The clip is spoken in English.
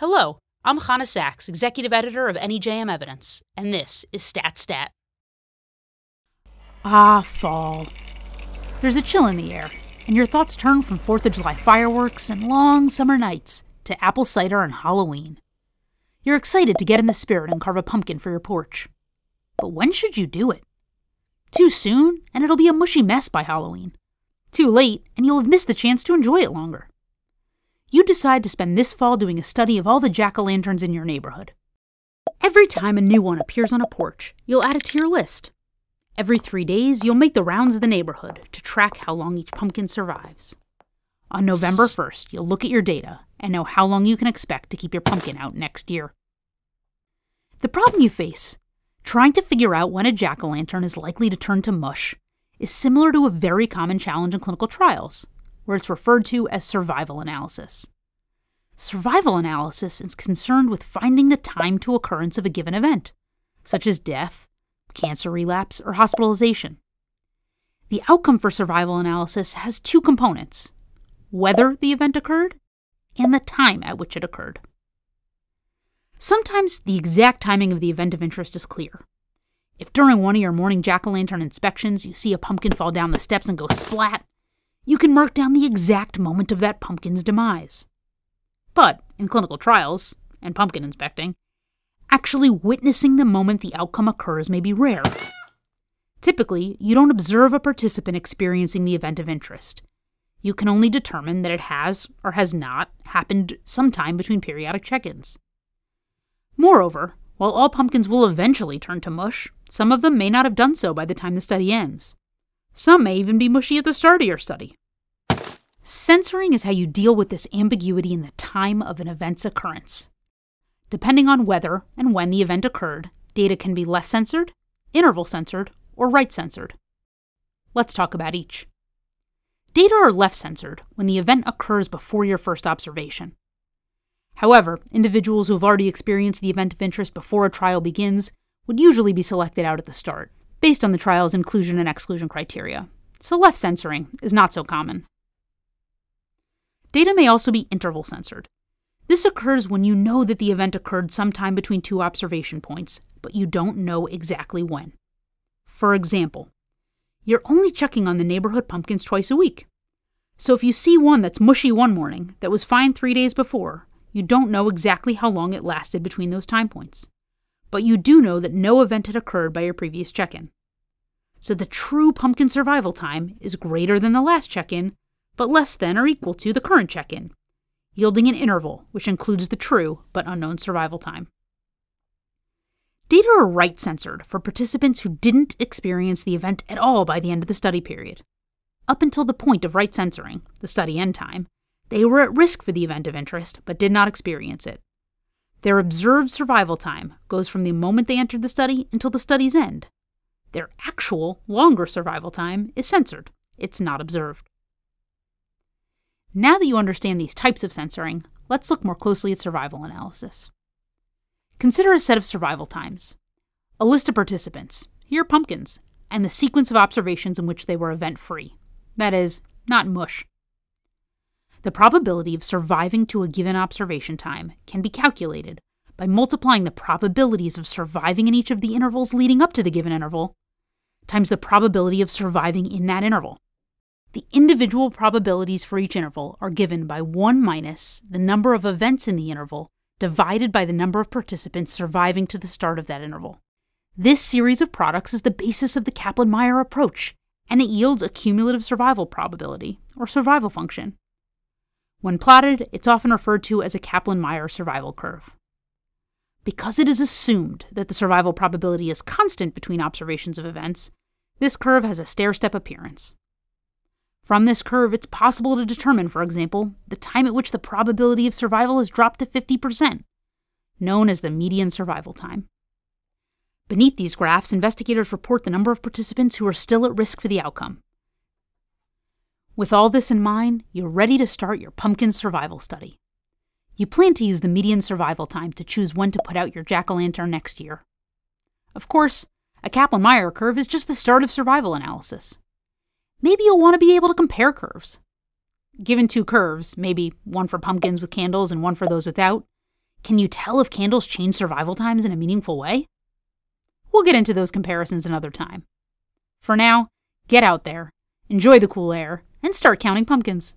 Hello, I'm Chana Sax, executive editor of NEJM Evidence, and this is Stat Stat. Ah, fall. There's a chill in the air, and your thoughts turn from 4th of July fireworks and long summer nights to apple cider and Halloween. You're excited to get in the spirit and carve a pumpkin for your porch. But when should you do it? Too soon, and it'll be a mushy mess by Halloween. Too late, and you'll have missed the chance to enjoy it longer you decide to spend this fall doing a study of all the jack o' lanterns in your neighborhood. Every time a new one appears on a porch, you'll add it to your list. Every three days, you'll make the rounds of the neighborhood to track how long each pumpkin survives. On November 1st, you'll look at your data and know how long you can expect to keep your pumpkin out next year. The problem you face, trying to figure out when a jack o' lantern is likely to turn to mush, is similar to a very common challenge in clinical trials where it's referred to as survival analysis. Survival analysis is concerned with finding the time to occurrence of a given event, such as death, cancer relapse, or hospitalization. The outcome for survival analysis has two components whether the event occurred and the time at which it occurred. Sometimes the exact timing of the event of interest is clear. If during one of your morning jack o' lantern inspections you see a pumpkin fall down the steps and go splat, you can mark down the exact moment of that pumpkin's demise. But in clinical trials, and pumpkin inspecting, actually witnessing the moment the outcome occurs may be rare. Typically, you don't observe a participant experiencing the event of interest. You can only determine that it has or has not happened sometime between periodic check ins. Moreover, while all pumpkins will eventually turn to mush, some of them may not have done so by the time the study ends. Some may even be mushy at the start of your study. Censoring is how you deal with this ambiguity in the time of an event's occurrence. Depending on whether and when the event occurred, data can be left censored, interval censored, or right censored. Let's talk about each. Data are left censored when the event occurs before your first observation. However, individuals who have already experienced the event of interest before a trial begins would usually be selected out at the start, based on the trial's inclusion and exclusion criteria. So left censoring is not so common. Data may also be interval censored. This occurs when you know that the event occurred sometime between two observation points, but you don't know exactly when. For example, you're only checking on the neighborhood pumpkins twice a week. So if you see one that's mushy one morning that was fine three days before, you don't know exactly how long it lasted between those time points. But you do know that no event had occurred by your previous check in. So the true pumpkin survival time is greater than the last check in, but less than or equal to the current check in, yielding an interval which includes the true but unknown survival time. Data are right censored for participants who didn't experience the event at all by the end of the study period. Up until the point of right censoring, the study end time, they were at risk for the event of interest but did not experience it. Their observed survival time goes from the moment they entered the study until the study's end. Their actual, longer survival time is censored, it's not observed. Now that you understand these types of censoring, let's look more closely at survival analysis. Consider a set of survival times, a list of participants, here pumpkins, and the sequence of observations in which they were event free. That is, not mush. The probability of surviving to a given observation time can be calculated by multiplying the probabilities of surviving in each of the intervals leading up to the given interval times the probability of surviving in that interval. The individual probabilities for each interval are given by 1 minus the number of events in the interval divided by the number of participants surviving to the start of that interval. This series of products is the basis of the Kaplan Meier approach, and it yields a cumulative survival probability, or survival function. When plotted, it's often referred to as a Kaplan Meier survival curve. Because it is assumed that the survival probability is constant between observations of events, this curve has a stair step appearance. From this curve, it's possible to determine, for example, the time at which the probability of survival has dropped to 50%, known as the median survival time. Beneath these graphs, investigators report the number of participants who are still at risk for the outcome. With all this in mind, you're ready to start your pumpkin survival study. You plan to use the median survival time to choose when to put out your jack o' lantern next year. Of course, a Kaplan Meier curve is just the start of survival analysis maybe you'll want to be able to compare curves. Given two curves, maybe one for pumpkins with candles and one for those without, Can you tell if candles change survival times in a meaningful way? We'll get into those comparisons another time. For now, get out there, enjoy the cool air, and start counting pumpkins.